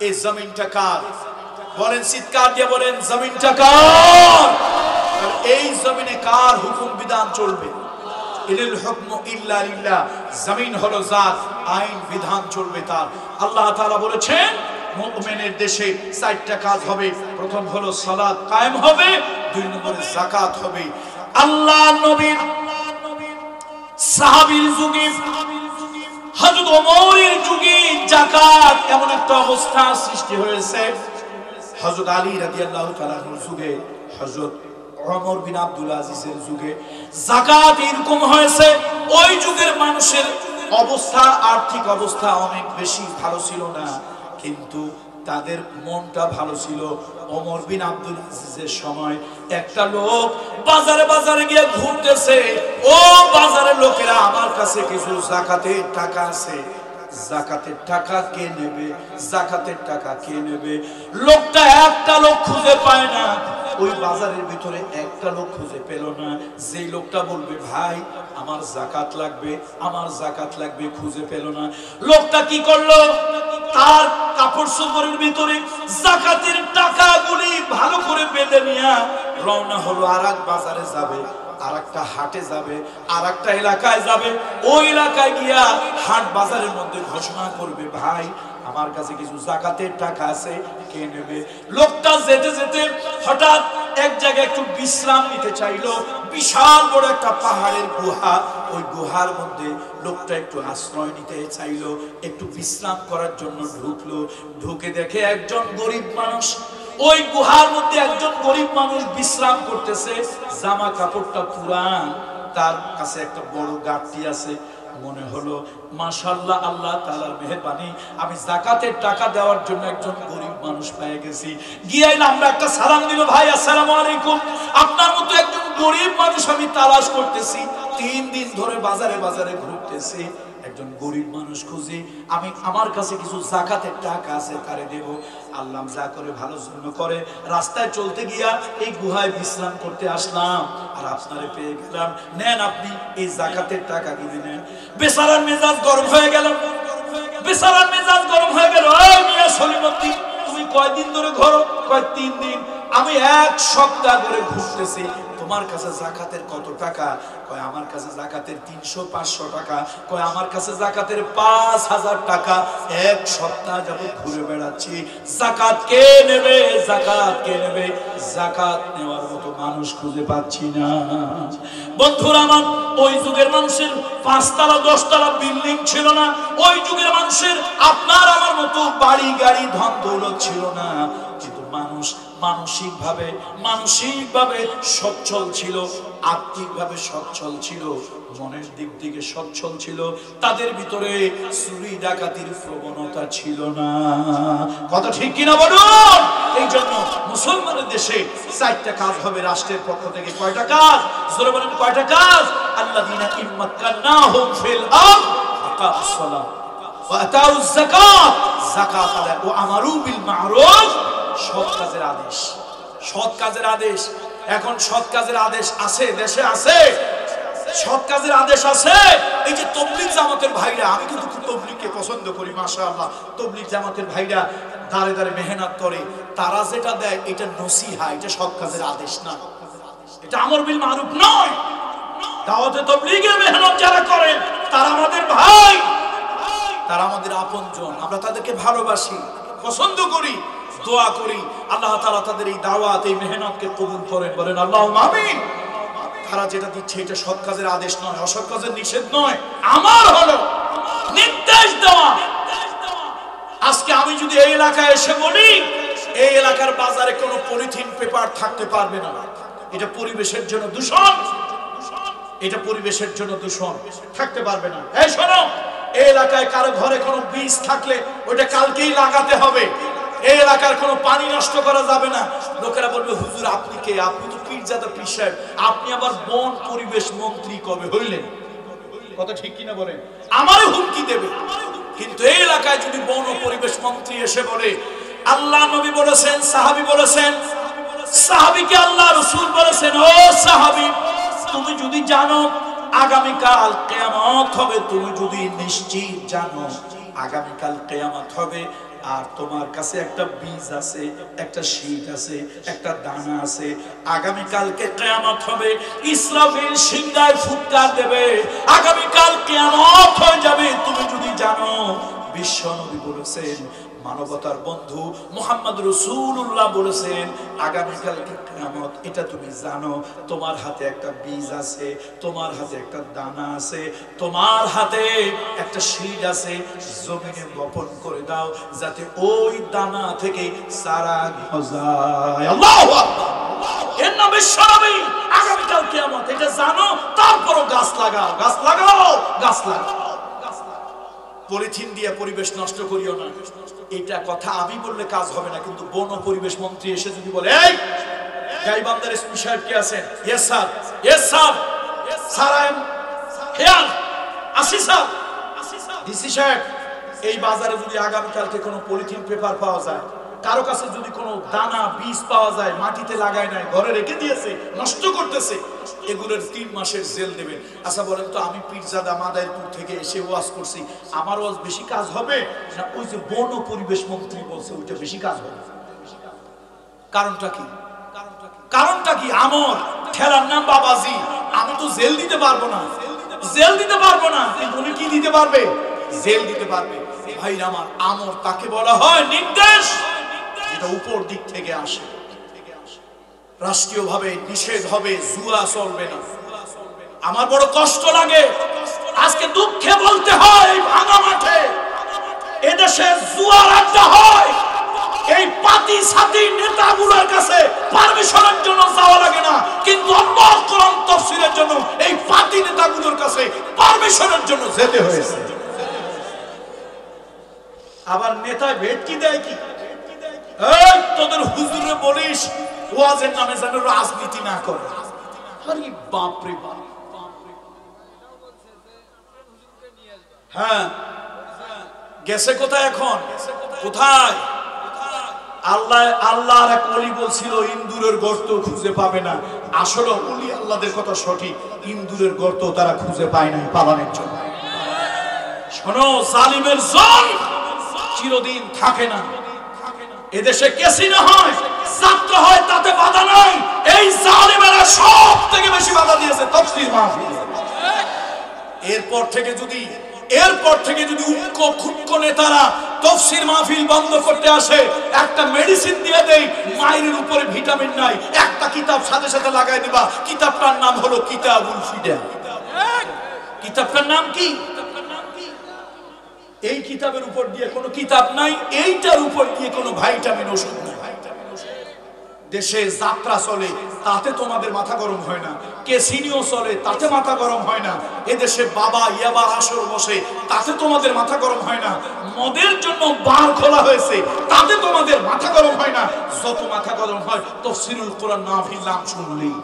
এই জমিনটা কার? বলেন, চিৎকার দিয়ে বলেন, জমিনটা কার? এই জমিনে কার হুকুম বিধান চলবে? আইন বিধান তার। আল্লাহ বলেছেন দেশে কাজ হবে। প্রথম হলো কায়েম হবে, দুই হবে। আল্লাহ নবীর যুগে হযরত ওমরের যুগে যাকাত এমন একটা অবস্থা সৃষ্টি হয়েছে। হজরত আলী রাদিয়াল্লাহু তাআলার যুগে হজরত ওমর বিন আব্দুল আজিজের যুগে যাকাত এরকম হয়েছে। ওই যুগের মানুষের অবস্থা, আর্থিক অবস্থা অনেক বেশি ভালো ছিল না। কিন্তু তাদের মনটা ভালো ছিল। ওমর বিন আব্দুল আজিজের সময় একটা লোক বাজারে বাজারে গিয়ে ঘুরতেছে। ও বাজারের লোকেরা, আমার কাছে কিছু জাকাতের টাকা আছে। জাকাতের টাকা কে নেবে? জাকাতের টাকা কে নেবে? লোকটা একটা লোক খুঁজে বাজারের ভিতরে একটা লোক খুঁজে পেল না। যেই লোকটা বলবে, ভাই, আমার জাকাত লাগবে। আমার জাকাত লাগবে, খুঁজে পেল না। লোকটা কি করল? তার কাপড় চোপড়ের ভিতরে জাকাতের টাকাগুলি ভালো করে বেঁধে নিয়ে রওনা হলো। আর বাজারে যাবে আর একটা হাটে যাবে আর একটা এলাকায় যাবে। ওই এলাকায় গিয়া হাট বাজারের মধ্যে ঘোষণা করবে, ভাই আমার কাছে কিছু জাকাতের টাকা আছে, কে নেবে? লোকটা যেতে যেতে হঠাৎ এক জায়গায় একটু বিশ্রাম নিতে চাইলো। বিশাল বড় একটা পাহাড়ের গুহা। ওই গুহার মধ্যে লোকটা একটু আশ্রয় নিতে চাইলো, একটু বিশ্রাম করার জন্য ঢুকলো। ঢুকে দেখে একজন গরিব মানুষ। ওই গুহার মধ্যে একজন গরিব মানুষ বিশ্রাম করতেছে। জামা কাপড়টা পুরান, তার কাছে একটা বড় গাঠটি আছে। মনে হলো মাশাল্লাহ আল্লাহ তালার মেহরবানি। আমি জাকাতের টাকা দেওয়ার জন্য একজন গরিব মানুষ পেয়ে গেছি। গিয়ে আমরা একটা সালাম দিল, ভাই, আসসালামু আলাইকুম। আপনার মতো একজন গরিব মানুষ আমি তালাশ করতেছি। তিন দিন ধরে বাজারে বাজারে ঘুরতেছি। একজন গরিব মানুষ খুঁজি, আমি আমার কাছে কিছু জাকাতের টাকা আছে, তারে দেব। আল্লাহ যা করে ভালো জন্য করে। রাস্তায় চলতে গিয়া এই গুহায় বিশ্রাম করতে আসলাম। আর আপনারে পেয়ে গেলাম। নেন আপনি এই জাকাতের টাকা কিনে নেন। বেচারার মেজাজ গরম হয়ে গেল। বেচারার মেজাজ গরম হয়ে গেল। মিয়া সলিমদ্দি তুমি কয়দিন ধরে ঘরো? কয় তিন দিন। আমি এক সপ্তাহ ধরে ঘুরতেছি। তোমার কাছে জাকাতের কত টাকা? কয়, আমার কাছে জাকাতের তিনশো পাঁচশো টাকা। কয়, আমার কাছে জাকাতের পাঁচ হাজার টাকা। এক সপ্তাহ যাবত ঘুরে বেড়াচ্ছি। জাকাত কে নেবে? জাকাত কে নেবে? জাকাত নেওয়ার মতো মানুষ খুঁজে পাচ্ছি না। বন্ধুরা আমার, ওই যুগের মানুষের পাঁচতলা, দশতলা বিল্ডিং ছিল না। ওই যুগের মানুষের আপনার আমার মতো বাড়ি, গাড়ি ধন দৌলত ছিল না। কিন্তু মানুষ মানসিক ভাবে মানসিক ভাবে সচ্ছল ছিল আর্থিক ভাবে সচ্ছল ছিল, মনের দিক থেকে সচ্ছল ছিল, তাদের ভিতরে চুরি ডাকাতির প্রবণতা ছিল না। কথা ঠিক কিনা বলুন? এই জন্য মুসলমানের দেশে চারটা কাজ হবে, রাষ্ট্রের পক্ষ থেকে কয়টা কাজ? জোরে বলেন, কয়টা কাজ? আল্লাহ দিনা ইম্মাক্কান্নাহুম ফিল আরদ, আকামুস সালাহ ওয়া যাকাত যাকাত আদায় ও আমারু বিল মা'রুফ। সৎ কাজের আদেশ। সৎ কাজের আদেশ। এখন সৎ কাজের আদেশ আছে, দেশে আছে। সৎ কাজের আদেশ আছে। এই যে তবলিগ জামাতের ভাইরা, আমি কিন্তু খুব তবলিগকে পছন্দ করি, মাশাআল্লাহ। তবলিগ জামাতের ভাইরা দাঁড়ে দাঁড়ে মেহনত করে, তারা যেটা দেয়, এটা নসিহা, এটা সৎ কাজের আদেশ না। এটা আমর বিল মারুফ নয়। দাওয়াতে তবলিগের মেহনত যারা করেন তারা আমাদের ভাই। তারা আমাদের আপনজন। আমরা তাদেরকে ভালোবাসি, পছন্দ করি। দোয়া করি, আল্লাহ তাআলা তাদের এই দাওয়াত, এই মেহনতকে কবুল করেন, বলেন আল্লাহ আমিন। তারা যেটা দিচ্ছে, এটা সৎ কাজের আদেশ নয়, অসৎ কাজের নিষেধ নয়, আমার হলো নির্দেশ দেওয়া। আজকে আমি যদি এই এলাকায় এসে বলি, এই এলাকার বাজারে কোনো পলিথিন পেপার থাকতে পারবে না। এটা পরিবেশের জন্য দূষণ। এটা পরিবেশের জন্য দূষণ। থাকতে পারবে না। এই শোনো, এই এলাকায় কারও ঘরে কোনো বীজ থাকলে ওটা কালকেই লাগাতে হবে। এই এলাকার কোনো পানি নষ্ট করা যাবে না। লোকেরা বলবে হুজুর আপনি কে? আপনি তো পীরজাদা পীর সাহেব। আপনি আবার বন পরিবেশ মন্ত্রী কবে হইলেন? কথা ঠিক কিনা বলেন? আমারও হুমকি দেবে। কিন্তু এই এলাকায় যদি বন ও পরিবেশ মন্ত্রী এসে বলে আল্লাহ নবী বলেছেন সাহাবি বলেছেন সাহাবীকে আল্লাহ রসুল বলেছেন ও সাহাবী তুমি যদি জানো আগামীকাল কেয়ামত হবে তুমি যদি নিশ্চিত জানো আগামীকাল কেয়ামত হবে আর তোমার কাছে একটা বীজ আছে, একটা শীত আছে, একটা দানা আছে। আগামী কালকে কেয়ামত হবে, ইসলামের সিংহায় ফুৎকার দেবে। আগামী কাল কেয়ামত হয়ে যাবে, তুমি যদি জানো বিশ্ব নবী বলেছেন, মানবতার বন্ধু মোহাম্মদ রসুল্লাহ বলেছেন আগামীকালকে কেয়ামত, এটা তুমি জানো, তোমার হাতে একটা বীজ আছে, তোমার হাতে একটা দানা আছে, তোমার হাতে একটা শীত আছে, জমিনে বপন করে দাও, যাতে ওই দানা থেকে সারা গজায় আগামীকাল কিয়ামত, এটা জানো, তারপরও গাছ লাগাও গাছ লাগাও গাছ লাগাও। পলিথিন দিয়ে পরিবেশ নষ্ট করিও না। এটা কথা আমি বললে কাজ হবে না, কিন্তু বন ও পরিবেশ মন্ত্রী এসে যদি বলে, এই গাইবান্দার এসপি সাহেব কে আছেন? Yes sir yes sir sir I am here আসি স্যার ডিসি সাহেব এই বাজারে যদি আগামীকালকে কোনো পলিথিন পেপার পাওয়া যায় কারও কাছে যদি কোনো দানা, বীজ পাওয়া যায়, মাটিতে লাগায় নাই, ঘরে রেখে দিয়েছে, নষ্ট করতেছে, এগুলোর তিন মাসের জেল দেবেন। আচ্ছা বলেন তো, আমি পীরজাদা মাদাইরপুর থেকে এসে ওয়াজ করছি, আমার ওয়াজ বেশি কাজ হবে? না, ওই যে বন পরিবেশ মন্ত্রী বলছে, ওইটা বেশি কাজ হবে। কারণটা কি? কারণটা কি? আমর খেলার নাম বাবাজি, আমি তো জেল দিতে পারব না। জেল দিতে পারব না উনি কি দিতে পারবে? জেল দিতে পারবে। ভাই আমার আমর, তাকে বলা হয় নির্দেশ। যেটা উপর দিক থেকে আসে। রাষ্ট্রীয়ভাবে নিষেধ হবে, জুয়া চলবে না। আমার বড় কষ্ট লাগে। আজকে দুঃখে বলতে হয়, ভাঙা মাঠে। এদেশে জুয়ার আড্ডা হয়। এই পাতি সাথী নেতাগুলোর কাছে পারমিশনের জন্য যাওয়া লাগে না। কিন্তু কোরআন তাফসীরের জন্য এই পাতি নেতাগুলোর কাছে পারমিশনের জন্য যেতে হয়েছে। আবার নেতা ভেটকি দেয় কি? তোদের হুজুরে বলিস, ওয়াজের নামে যেন রাজনীতি না করে। আরে বাপ রে বাপ। হ্যাঁ গেছে কোথায় এখন? কোথায়? আল্লাহ আল্লাহর এক অলি বলছিল, ইন্দুরের গর্ত খুঁজে পাবে না। আসলে অলি আল্লাহদের কথা সঠিক, ইন্দুরের গর্ত তারা খুঁজে পায় নাই পালনের জন্য। শোনো, জালিমের জন চিরদিন থাকে না। এদেশে কেসিনো হয়? যাত্রা হয়, তাতে বাধা নাই। এই জালিমেরা সব থেকে বেশি বাধা দিয়েছে, তফসির মাহফিল। এরপর থেকে যদি, এরপর থেকে যদি উক্ক খুক্ক নেতারা তফসির মাহফিল বন্ধ করতে আসে, একটা মেডিসিন দিয়ে দেই মায়ের উপরে ভিটামিন নাই। একটা কিতাব সাথে সাথে লাগাই দিবা, কিতাবটার নাম হলো কিতাবুল ফিদা। কিতাবটার নাম কি? এই কিতাবের উপর দিয়ে কোনো কিতাব নাই, এইটার উপর দিয়ে কোনো ভাইটামিন ওষুধ নাই। দেশে যাত্রা চলে, তাতে তোমাদের মাথা গরম হয় না। কেসিনিও চলে, তাতে মাথা গরম হয় না। এদেশে বাবা ইয়াবা আসর বসে, তাতে তোমাদের মাথা গরম হয় না। মদের জন্য বার খোলা হয়েছে, তাতে তোমাদের মাথা গরম হয় না। যত মাথা গরম হয়, তফসিরুল কোরআন নাফিল নাম শুনলেই।